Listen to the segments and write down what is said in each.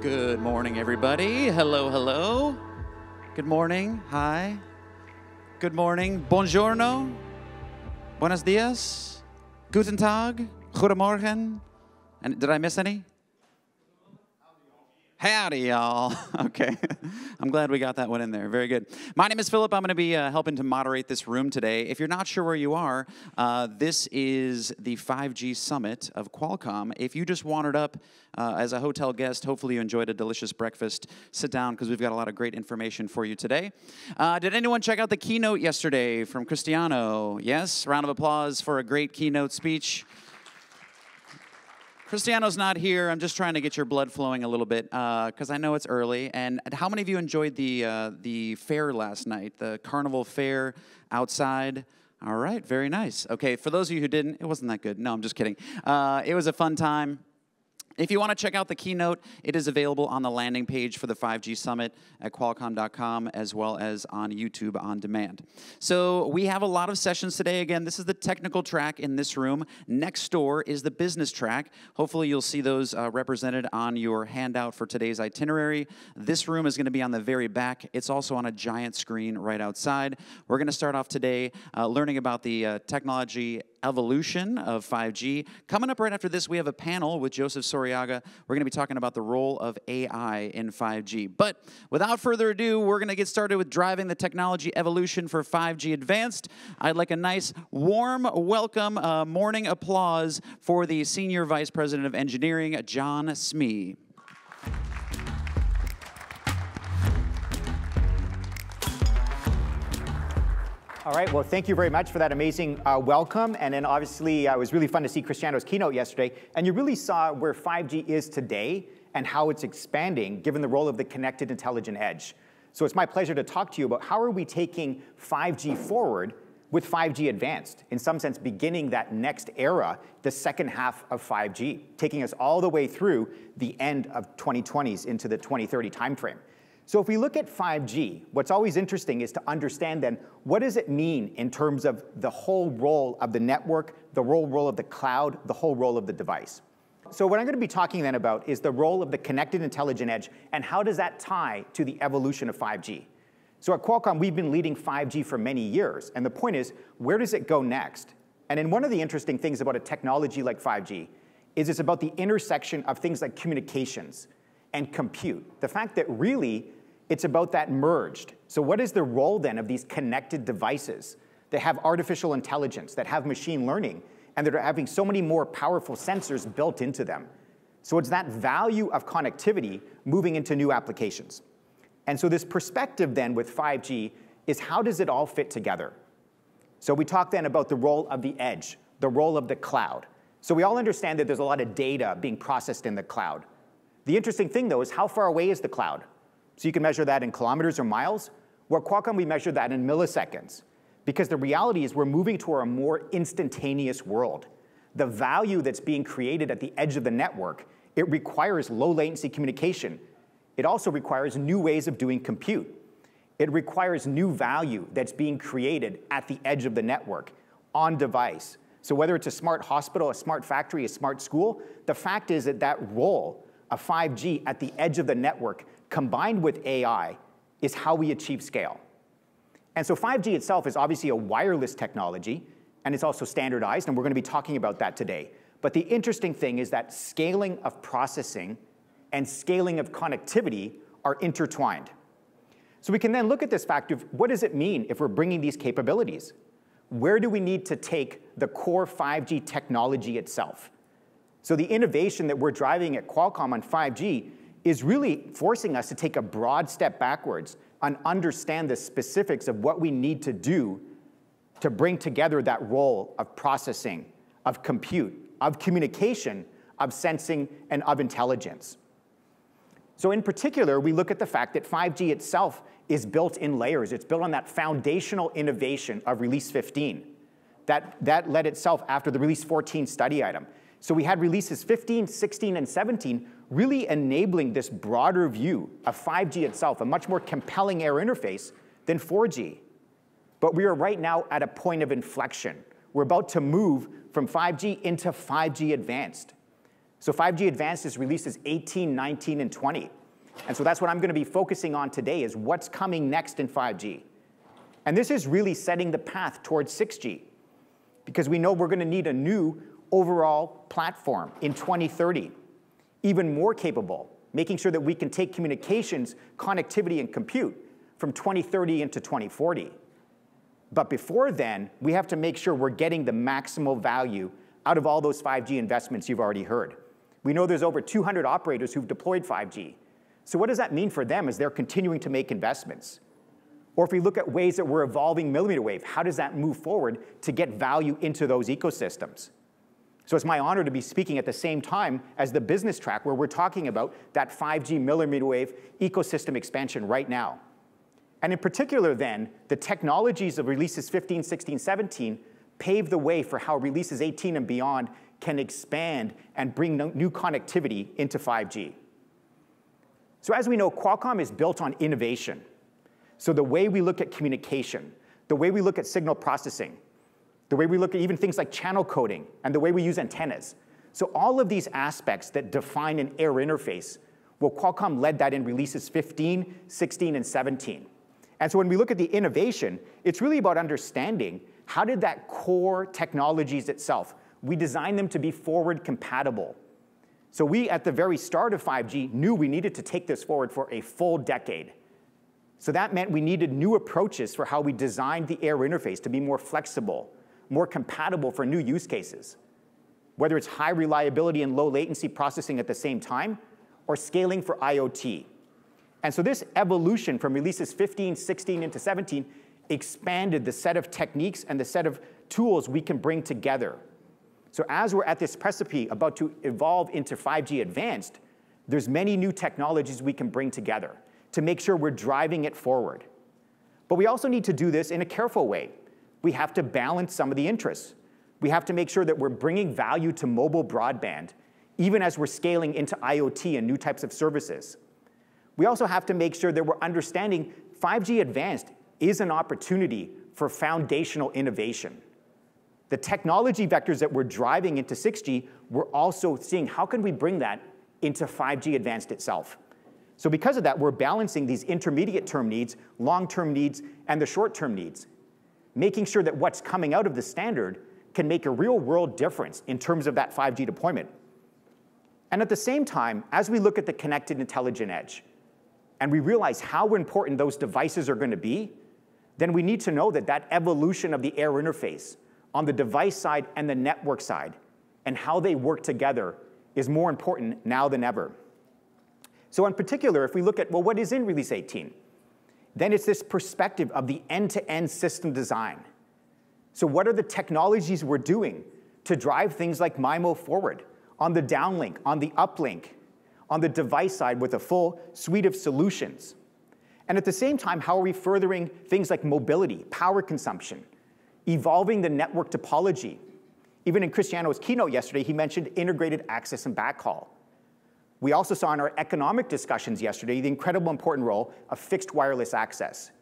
Good morning, everybody. Hello, hello. Good morning. Hi. Good morning. Buongiorno. Buenos dias. Guten Tag. Goedemorgen. And did I miss any? Howdy, y'all. Okay. I'm glad we got that one in there. Very good. My name is Philip. I'm going to be uh, helping to moderate this room today. If you're not sure where you are, uh, this is the 5G Summit of Qualcomm. If you just wandered up uh, as a hotel guest, hopefully you enjoyed a delicious breakfast. Sit down because we've got a lot of great information for you today. Uh, did anyone check out the keynote yesterday from Cristiano? Yes? Round of applause for a great keynote speech. Cristiano's not here. I'm just trying to get your blood flowing a little bit because uh, I know it's early. And how many of you enjoyed the uh, the fair last night, the carnival fair outside? All right, very nice. Okay, for those of you who didn't, it wasn't that good. No, I'm just kidding. Uh, it was a fun time. If you want to check out the keynote, it is available on the landing page for the 5G Summit at qualcomm.com as well as on YouTube on demand. So we have a lot of sessions today. Again, this is the technical track in this room. Next door is the business track. Hopefully you'll see those uh, represented on your handout for today's itinerary. This room is going to be on the very back. It's also on a giant screen right outside. We're going to start off today uh, learning about the uh, technology evolution of 5G. Coming up right after this, we have a panel with Joseph Soriaga. We're going to be talking about the role of AI in 5G. But without further ado, we're going to get started with driving the technology evolution for 5G Advanced. I'd like a nice, warm welcome, uh, morning applause for the Senior Vice President of Engineering, John Smee. All right, well, thank you very much for that amazing uh, welcome. And then obviously, uh, it was really fun to see Cristiano's keynote yesterday. And you really saw where 5G is today and how it's expanding given the role of the connected intelligent edge. So it's my pleasure to talk to you about how are we taking 5G forward with 5G advanced, in some sense beginning that next era, the second half of 5G, taking us all the way through the end of 2020s into the 2030 timeframe. So if we look at 5G, what's always interesting is to understand then what does it mean in terms of the whole role of the network, the whole role of the cloud, the whole role of the device. So what I'm going to be talking then about is the role of the connected intelligent edge and how does that tie to the evolution of 5G. So at Qualcomm, we've been leading 5G for many years. And the point is, where does it go next? And then one of the interesting things about a technology like 5G is it's about the intersection of things like communications and compute. The fact that really it's about that merged. So what is the role then of these connected devices that have artificial intelligence, that have machine learning, and that are having so many more powerful sensors built into them? So it's that value of connectivity moving into new applications. And so this perspective then with 5G is how does it all fit together? So we talk then about the role of the edge, the role of the cloud. So we all understand that there's a lot of data being processed in the cloud. The interesting thing though is how far away is the cloud? So you can measure that in kilometers or miles. Where Qualcomm, we measure that in milliseconds. Because the reality is we're moving toward a more instantaneous world. The value that's being created at the edge of the network, it requires low latency communication. It also requires new ways of doing compute. It requires new value that's being created at the edge of the network, on device. So whether it's a smart hospital, a smart factory, a smart school, the fact is that that role of 5G at the edge of the network combined with AI is how we achieve scale. And so 5G itself is obviously a wireless technology, and it's also standardized, and we're going to be talking about that today. But the interesting thing is that scaling of processing and scaling of connectivity are intertwined. So we can then look at this fact of what does it mean if we're bringing these capabilities? Where do we need to take the core 5G technology itself? So the innovation that we're driving at Qualcomm on 5G is really forcing us to take a broad step backwards and understand the specifics of what we need to do to bring together that role of processing, of compute, of communication, of sensing, and of intelligence. So in particular, we look at the fact that 5G itself is built in layers. It's built on that foundational innovation of Release 15. That, that led itself after the Release 14 study item. So we had releases 15, 16, and 17 really enabling this broader view of 5G itself, a much more compelling air interface than 4G. But we are right now at a point of inflection. We're about to move from 5G into 5G advanced. So 5G Advanced is releases 18, 19, and 20. And so that's what I'm going to be focusing on today is what's coming next in 5G. And this is really setting the path towards 6G because we know we're going to need a new overall platform in 2030, even more capable, making sure that we can take communications, connectivity, and compute from 2030 into 2040. But before then, we have to make sure we're getting the maximal value out of all those 5G investments you've already heard. We know there's over 200 operators who've deployed 5G. So what does that mean for them as they're continuing to make investments? Or if we look at ways that we're evolving millimeter wave, how does that move forward to get value into those ecosystems? So it's my honor to be speaking at the same time as the business track where we're talking about that 5G millimeter wave ecosystem expansion right now. And in particular then, the technologies of releases 15, 16, 17 pave the way for how releases 18 and beyond can expand and bring new connectivity into 5G. So as we know, Qualcomm is built on innovation. So the way we look at communication, the way we look at signal processing, the way we look at even things like channel coding, and the way we use antennas. So all of these aspects that define an air interface, well, Qualcomm led that in releases 15, 16, and 17. And so when we look at the innovation, it's really about understanding how did that core technologies itself, we designed them to be forward compatible. So we, at the very start of 5G, knew we needed to take this forward for a full decade. So that meant we needed new approaches for how we designed the air interface to be more flexible, more compatible for new use cases. Whether it's high reliability and low latency processing at the same time, or scaling for IoT. And so this evolution from releases 15, 16 into 17 expanded the set of techniques and the set of tools we can bring together. So as we're at this precipice about to evolve into 5G advanced, there's many new technologies we can bring together to make sure we're driving it forward. But we also need to do this in a careful way. We have to balance some of the interests. We have to make sure that we're bringing value to mobile broadband, even as we're scaling into IoT and new types of services. We also have to make sure that we're understanding 5G Advanced is an opportunity for foundational innovation. The technology vectors that we're driving into 6G, we're also seeing how can we bring that into 5G Advanced itself. So because of that, we're balancing these intermediate term needs, long-term needs, and the short-term needs, making sure that what's coming out of the standard can make a real world difference in terms of that 5G deployment. And at the same time, as we look at the connected intelligent edge, and we realize how important those devices are going to be, then we need to know that that evolution of the air interface on the device side and the network side and how they work together is more important now than ever. So in particular, if we look at, well, what is in Release 18? Then it's this perspective of the end-to-end system design. So what are the technologies we're doing to drive things like MIMO forward on the downlink, on the uplink, on the device side with a full suite of solutions. And at the same time, how are we furthering things like mobility, power consumption, evolving the network topology? Even in Cristiano's keynote yesterday, he mentioned integrated access and backhaul. We also saw in our economic discussions yesterday the incredible important role of fixed wireless access.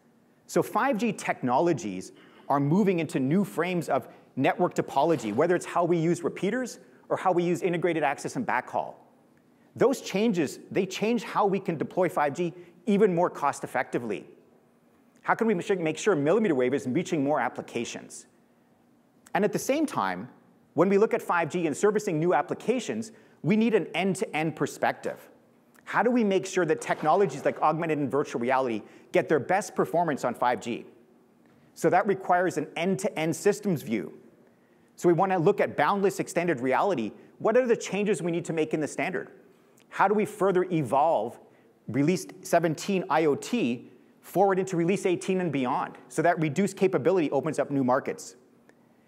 So 5G technologies are moving into new frames of network topology, whether it's how we use repeaters or how we use integrated access and backhaul. Those changes, they change how we can deploy 5G even more cost effectively. How can we make sure millimeter wave is reaching more applications? And at the same time, when we look at 5G and servicing new applications, we need an end-to-end -end perspective. How do we make sure that technologies like augmented and virtual reality get their best performance on 5G? So that requires an end-to-end -end systems view. So we want to look at boundless extended reality. What are the changes we need to make in the standard? How do we further evolve release 17 IoT forward into release 18 and beyond so that reduced capability opens up new markets?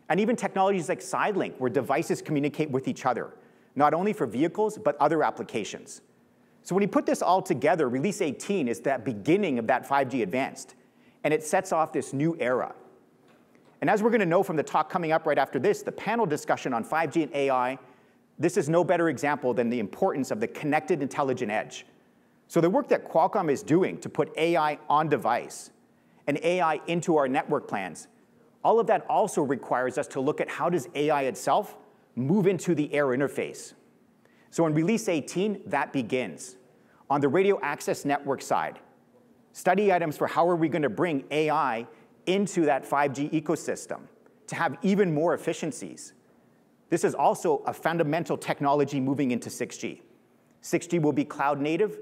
And even technologies like SideLink, where devices communicate with each other, not only for vehicles, but other applications. So when you put this all together, release 18 is that beginning of that 5G advanced, and it sets off this new era. And as we're gonna know from the talk coming up right after this, the panel discussion on 5G and AI this is no better example than the importance of the connected intelligent edge. So the work that Qualcomm is doing to put AI on device and AI into our network plans, all of that also requires us to look at how does AI itself move into the air interface. So in release 18, that begins. On the radio access network side, study items for how are we going to bring AI into that 5G ecosystem to have even more efficiencies. This is also a fundamental technology moving into 6G. 6G will be cloud native.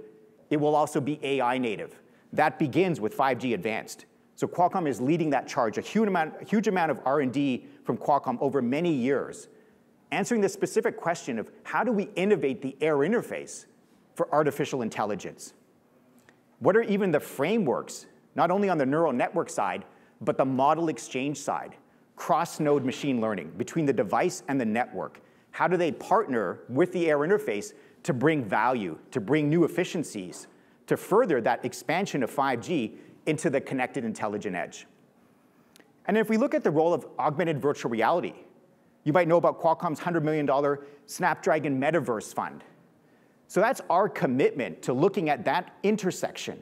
It will also be AI native. That begins with 5G advanced. So Qualcomm is leading that charge, a huge amount, huge amount of R&D from Qualcomm over many years, answering the specific question of how do we innovate the air interface for artificial intelligence? What are even the frameworks, not only on the neural network side, but the model exchange side, cross-node machine learning between the device and the network? How do they partner with the air interface to bring value, to bring new efficiencies, to further that expansion of 5G into the connected intelligent edge. And if we look at the role of augmented virtual reality, you might know about Qualcomm's $100 million Snapdragon Metaverse Fund. So that's our commitment to looking at that intersection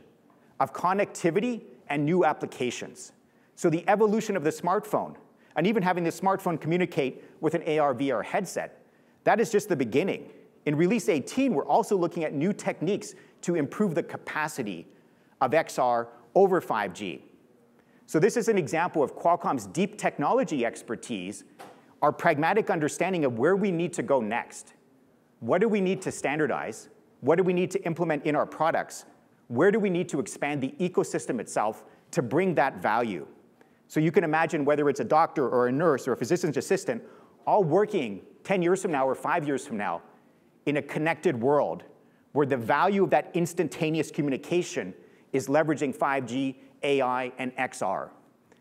of connectivity and new applications. So the evolution of the smartphone, and even having the smartphone communicate with an AR VR headset, that is just the beginning. In Release 18, we're also looking at new techniques to improve the capacity of XR over 5G. So this is an example of Qualcomm's deep technology expertise, our pragmatic understanding of where we need to go next. What do we need to standardize? What do we need to implement in our products? Where do we need to expand the ecosystem itself to bring that value? So you can imagine whether it's a doctor or a nurse or a physician's assistant, all working 10 years from now or five years from now in a connected world where the value of that instantaneous communication is leveraging 5G, AI, and XR.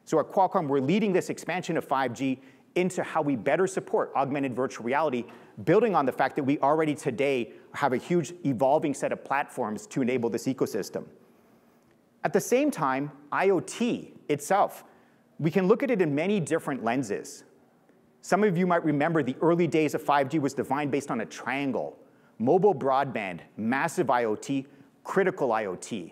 So at Qualcomm, we're leading this expansion of 5G into how we better support augmented virtual reality, building on the fact that we already today have a huge evolving set of platforms to enable this ecosystem. At the same time, IoT itself, we can look at it in many different lenses. Some of you might remember the early days of 5G was defined based on a triangle mobile broadband, massive IoT, critical IoT.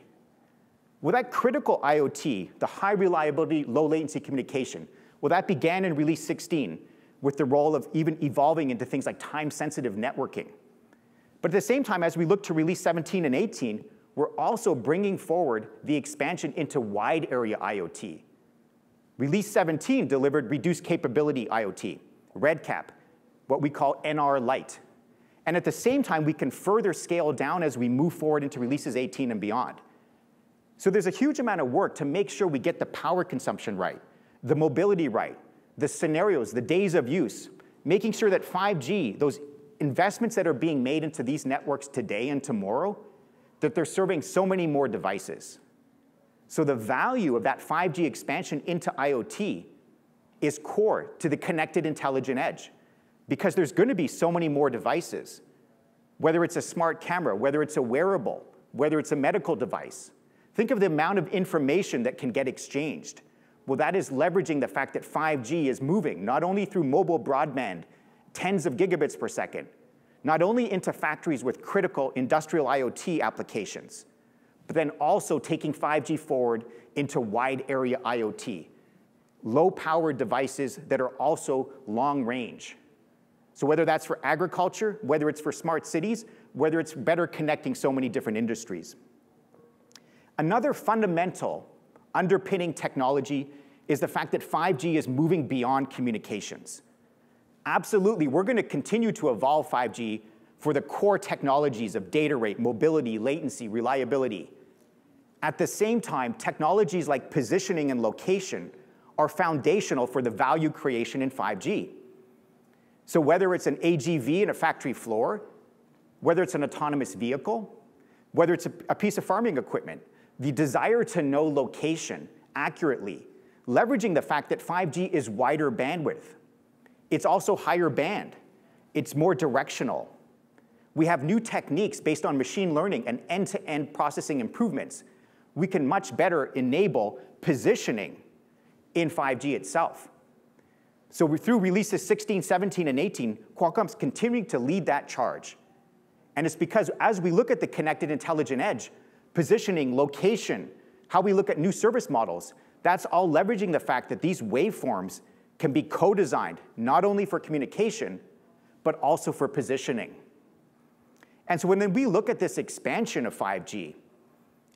With that critical IoT, the high reliability, low latency communication, well, that began in release 16 with the role of even evolving into things like time-sensitive networking. But at the same time, as we look to release 17 and 18, we're also bringing forward the expansion into wide area IoT. Release 17 delivered reduced capability IoT, RedCap, what we call NR Lite, and at the same time, we can further scale down as we move forward into releases 18 and beyond. So there's a huge amount of work to make sure we get the power consumption right, the mobility right, the scenarios, the days of use, making sure that 5G, those investments that are being made into these networks today and tomorrow, that they're serving so many more devices. So the value of that 5G expansion into IoT is core to the connected intelligent edge because there's going to be so many more devices, whether it's a smart camera, whether it's a wearable, whether it's a medical device. Think of the amount of information that can get exchanged. Well, that is leveraging the fact that 5G is moving not only through mobile broadband, tens of gigabits per second, not only into factories with critical industrial IoT applications, but then also taking 5G forward into wide area IoT, low power devices that are also long range. So whether that's for agriculture, whether it's for smart cities, whether it's better connecting so many different industries. Another fundamental underpinning technology is the fact that 5G is moving beyond communications. Absolutely, we're going to continue to evolve 5G for the core technologies of data rate, mobility, latency, reliability. At the same time, technologies like positioning and location are foundational for the value creation in 5G. So whether it's an AGV in a factory floor, whether it's an autonomous vehicle, whether it's a, a piece of farming equipment, the desire to know location accurately, leveraging the fact that 5G is wider bandwidth. It's also higher band. It's more directional. We have new techniques based on machine learning and end-to-end -end processing improvements. We can much better enable positioning in 5G itself. So through releases 16, 17, and 18, Qualcomm's continuing to lead that charge. And it's because as we look at the connected intelligent edge, positioning, location, how we look at new service models, that's all leveraging the fact that these waveforms can be co-designed, not only for communication, but also for positioning. And so when we look at this expansion of 5G,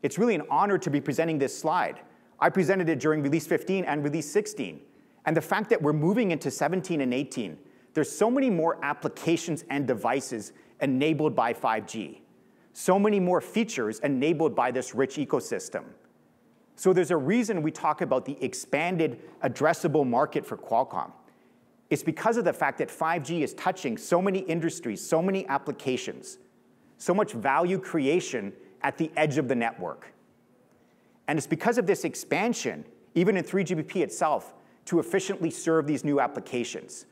it's really an honor to be presenting this slide. I presented it during release 15 and release 16. And the fact that we're moving into 17 and 18, there's so many more applications and devices enabled by 5G. So many more features enabled by this rich ecosystem. So there's a reason we talk about the expanded addressable market for Qualcomm. It's because of the fact that 5G is touching so many industries, so many applications, so much value creation at the edge of the network. And it's because of this expansion, even in 3GPP itself, to efficiently serve these new applications.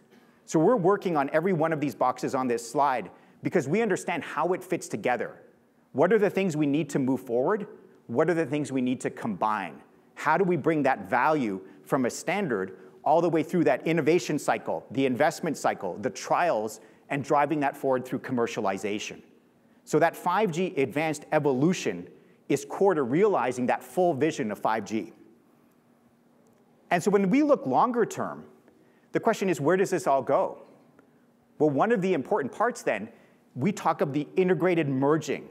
So we're working on every one of these boxes on this slide because we understand how it fits together. What are the things we need to move forward? What are the things we need to combine? How do we bring that value from a standard all the way through that innovation cycle, the investment cycle, the trials, and driving that forward through commercialization? So that 5G advanced evolution is core to realizing that full vision of 5G. And so when we look longer term, the question is, where does this all go? Well, one of the important parts then, we talk of the integrated merging,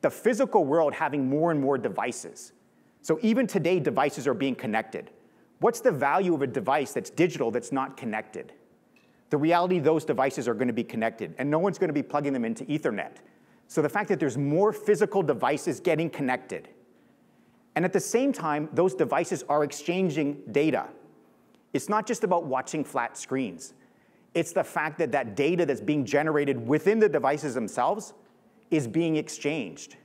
the physical world having more and more devices. So even today, devices are being connected. What's the value of a device that's digital that's not connected? The reality, those devices are going to be connected, and no one's going to be plugging them into Ethernet. So the fact that there's more physical devices getting connected, and at the same time, those devices are exchanging data. It's not just about watching flat screens. It's the fact that that data that's being generated within the devices themselves is being exchanged.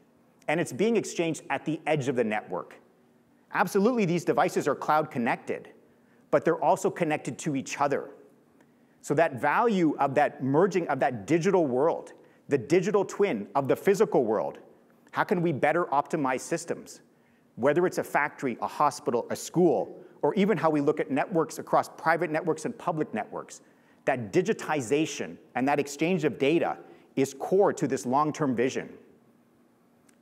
And it's being exchanged at the edge of the network. Absolutely, these devices are cloud connected, but they're also connected to each other. So that value of that merging of that digital world, the digital twin of the physical world, how can we better optimize systems? Whether it's a factory, a hospital, a school, or even how we look at networks across private networks and public networks, that digitization and that exchange of data is core to this long-term vision.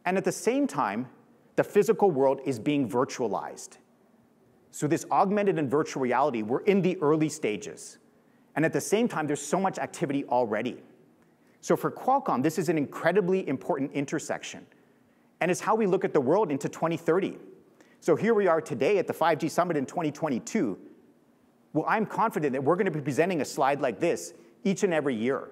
And at the same time, the physical world is being virtualized. So this augmented and virtual reality, we're in the early stages. And at the same time, there's so much activity already. So for Qualcomm, this is an incredibly important intersection. And it's how we look at the world into 2030. So here we are today at the 5G Summit in 2022. Well, I'm confident that we're going to be presenting a slide like this each and every year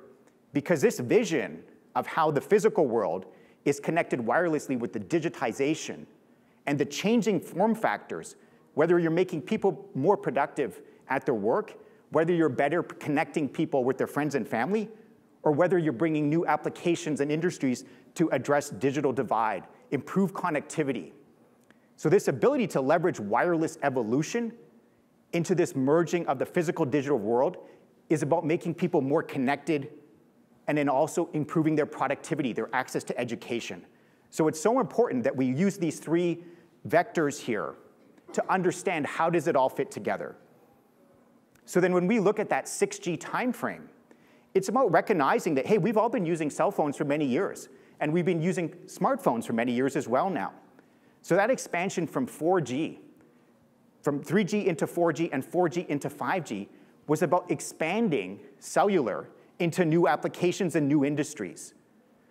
because this vision of how the physical world is connected wirelessly with the digitization and the changing form factors, whether you're making people more productive at their work, whether you're better connecting people with their friends and family, or whether you're bringing new applications and industries to address digital divide, improve connectivity, so this ability to leverage wireless evolution into this merging of the physical digital world is about making people more connected and then also improving their productivity, their access to education. So it's so important that we use these three vectors here to understand how does it all fit together. So then when we look at that 6G timeframe, it's about recognizing that, hey, we've all been using cell phones for many years, and we've been using smartphones for many years as well now. So that expansion from 4G, from 3G into 4G and 4G into 5G, was about expanding cellular into new applications and new industries.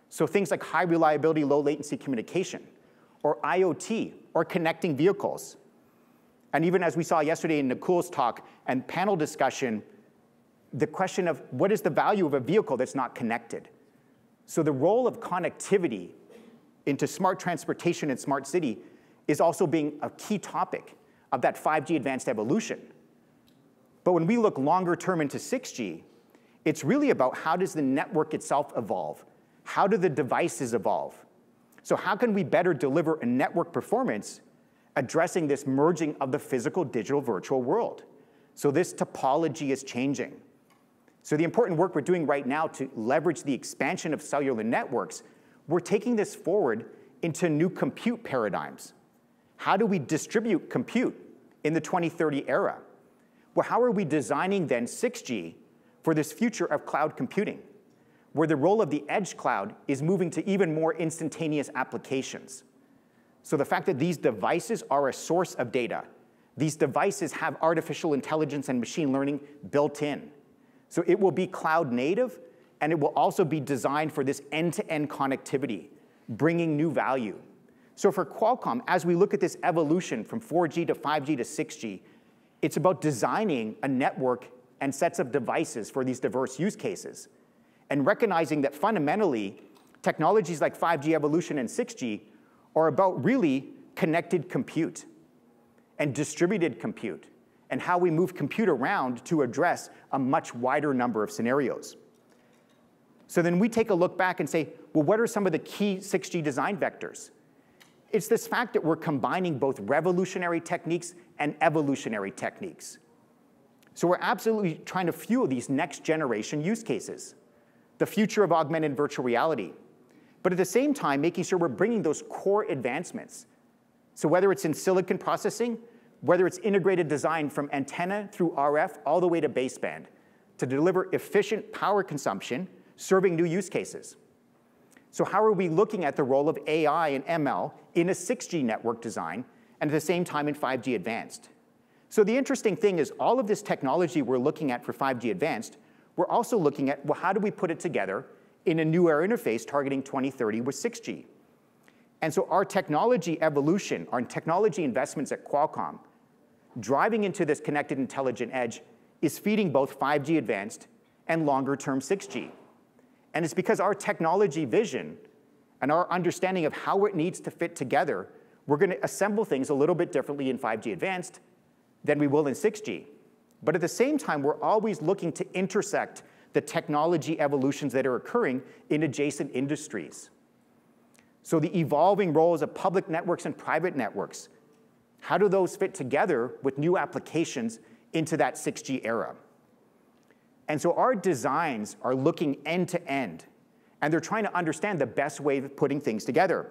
So things like high reliability, low latency communication, or IoT, or connecting vehicles. And even as we saw yesterday in Nakul's talk and panel discussion, the question of what is the value of a vehicle that's not connected? So the role of connectivity into smart transportation and smart city is also being a key topic of that 5G advanced evolution. But when we look longer term into 6G, it's really about how does the network itself evolve? How do the devices evolve? So how can we better deliver a network performance addressing this merging of the physical digital virtual world? So this topology is changing. So the important work we're doing right now to leverage the expansion of cellular networks we're taking this forward into new compute paradigms. How do we distribute compute in the 2030 era? Well, how are we designing then 6G for this future of cloud computing, where the role of the edge cloud is moving to even more instantaneous applications? So the fact that these devices are a source of data, these devices have artificial intelligence and machine learning built in. So it will be cloud native, and it will also be designed for this end-to-end connectivity, bringing new value. So for Qualcomm, as we look at this evolution from 4G to 5G to 6G, it's about designing a network and sets of devices for these diverse use cases, and recognizing that fundamentally, technologies like 5G evolution and 6G are about really connected compute and distributed compute, and how we move compute around to address a much wider number of scenarios. So then we take a look back and say, well, what are some of the key 6G design vectors? It's this fact that we're combining both revolutionary techniques and evolutionary techniques. So we're absolutely trying to fuel these next generation use cases, the future of augmented virtual reality, but at the same time, making sure we're bringing those core advancements. So whether it's in silicon processing, whether it's integrated design from antenna through RF all the way to baseband to deliver efficient power consumption, serving new use cases. So how are we looking at the role of AI and ML in a 6G network design and at the same time in 5G advanced? So the interesting thing is all of this technology we're looking at for 5G advanced, we're also looking at, well, how do we put it together in a new air interface targeting 2030 with 6G? And so our technology evolution, our technology investments at Qualcomm, driving into this connected intelligent edge is feeding both 5G advanced and longer term 6G. And it's because our technology vision and our understanding of how it needs to fit together, we're going to assemble things a little bit differently in 5G advanced than we will in 6G. But at the same time, we're always looking to intersect the technology evolutions that are occurring in adjacent industries. So the evolving roles of public networks and private networks, how do those fit together with new applications into that 6G era? And so our designs are looking end to end, and they're trying to understand the best way of putting things together.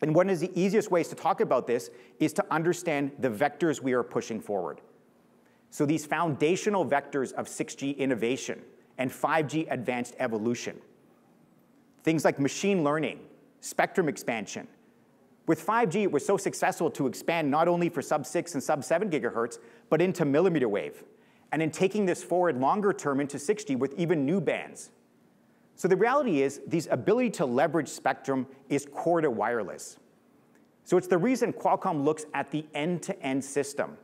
And one of the easiest ways to talk about this is to understand the vectors we are pushing forward. So these foundational vectors of 6G innovation and 5G advanced evolution. Things like machine learning, spectrum expansion. With 5G, it was so successful to expand not only for sub 6 and sub 7 gigahertz, but into millimeter wave and in taking this forward longer term into 6G with even new bands. So the reality is these ability to leverage spectrum is core to wireless. So it's the reason Qualcomm looks at the end-to-end -end system,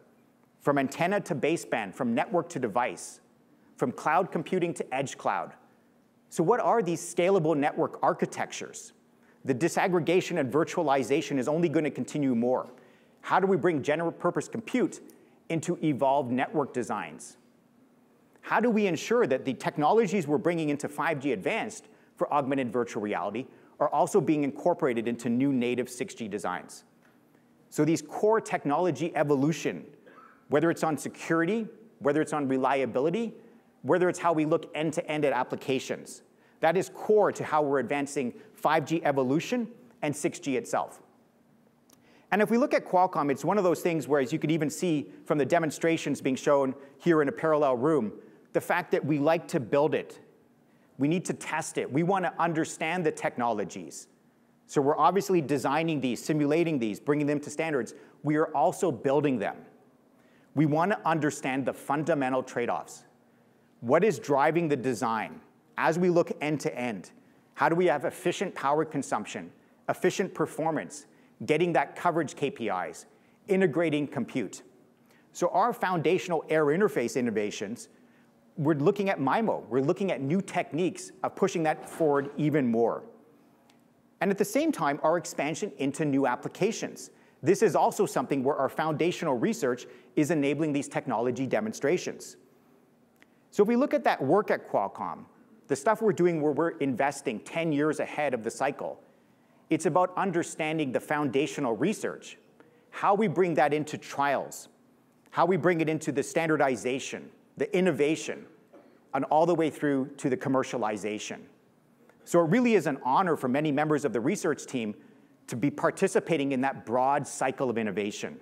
from antenna to baseband, from network to device, from cloud computing to edge cloud. So what are these scalable network architectures? The disaggregation and virtualization is only going to continue more. How do we bring general purpose compute into evolved network designs? How do we ensure that the technologies we're bringing into 5G Advanced for augmented virtual reality are also being incorporated into new native 6G designs? So these core technology evolution, whether it's on security, whether it's on reliability, whether it's how we look end-to-end -end at applications, that is core to how we're advancing 5G evolution and 6G itself. And if we look at Qualcomm, it's one of those things where, as you could even see from the demonstrations being shown here in a parallel room, the fact that we like to build it. We need to test it. We want to understand the technologies. So we're obviously designing these, simulating these, bringing them to standards. We are also building them. We want to understand the fundamental trade-offs. What is driving the design? As we look end to end, how do we have efficient power consumption, efficient performance, getting that coverage KPIs, integrating compute. So our foundational air interface innovations, we're looking at MIMO. We're looking at new techniques of pushing that forward even more. And at the same time, our expansion into new applications. This is also something where our foundational research is enabling these technology demonstrations. So if we look at that work at Qualcomm, the stuff we're doing where we're investing 10 years ahead of the cycle, it's about understanding the foundational research, how we bring that into trials, how we bring it into the standardization, the innovation, and all the way through to the commercialization. So it really is an honor for many members of the research team to be participating in that broad cycle of innovation.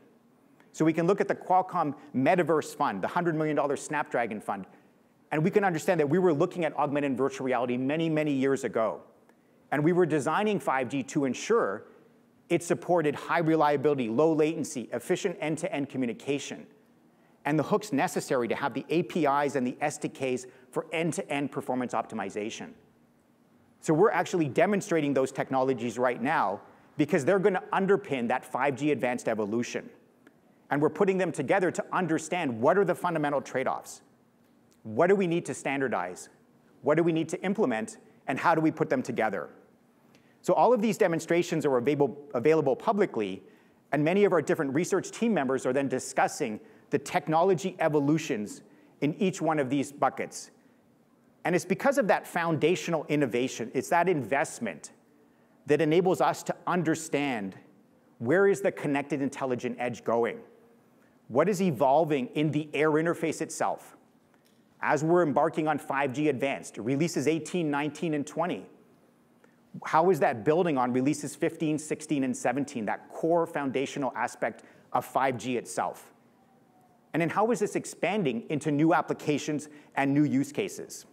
So we can look at the Qualcomm Metaverse Fund, the $100 million Snapdragon Fund, and we can understand that we were looking at augmented virtual reality many, many years ago. And we were designing 5G to ensure it supported high reliability, low latency, efficient end-to-end communication, and the hooks necessary to have the APIs and the SDKs for end-to-end performance optimization. So we're actually demonstrating those technologies right now because they're going to underpin that 5G advanced evolution. And we're putting them together to understand what are the fundamental trade-offs. What do we need to standardize? What do we need to implement? And how do we put them together? So all of these demonstrations are available, available publicly, and many of our different research team members are then discussing the technology evolutions in each one of these buckets and it's because of that foundational innovation, it's that investment that enables us to understand where is the connected intelligent edge going? What is evolving in the air interface itself? As we're embarking on 5G Advanced, releases 18, 19, and 20, how is that building on releases 15, 16, and 17, that core foundational aspect of 5G itself? And then how is this expanding into new applications and new use cases?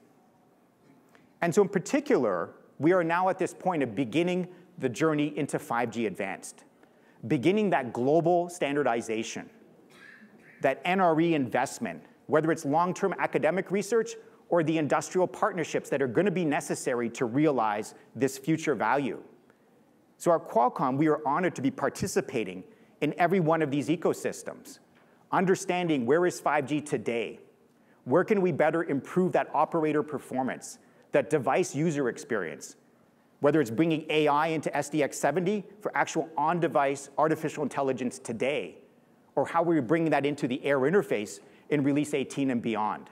And so in particular, we are now at this point of beginning the journey into 5G Advanced, beginning that global standardization, that NRE investment, whether it's long-term academic research or the industrial partnerships that are gonna be necessary to realize this future value. So at Qualcomm, we are honored to be participating in every one of these ecosystems, understanding where is 5G today, where can we better improve that operator performance, that device user experience, whether it's bringing AI into SDX70 for actual on-device artificial intelligence today, or how we're bringing that into the air interface in Release 18 and beyond.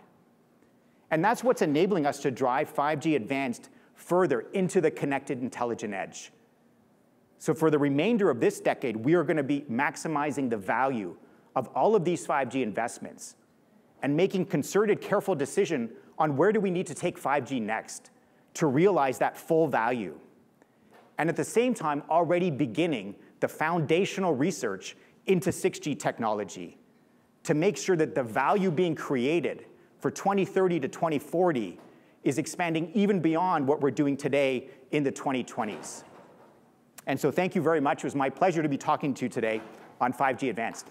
And that's what's enabling us to drive 5G Advanced further into the connected intelligent edge. So for the remainder of this decade, we are gonna be maximizing the value of all of these 5G investments and making concerted, careful decision on where do we need to take 5G next to realize that full value. And at the same time, already beginning the foundational research into 6G technology to make sure that the value being created for 2030 to 2040 is expanding even beyond what we're doing today in the 2020s. And so thank you very much. It was my pleasure to be talking to you today on 5G Advanced.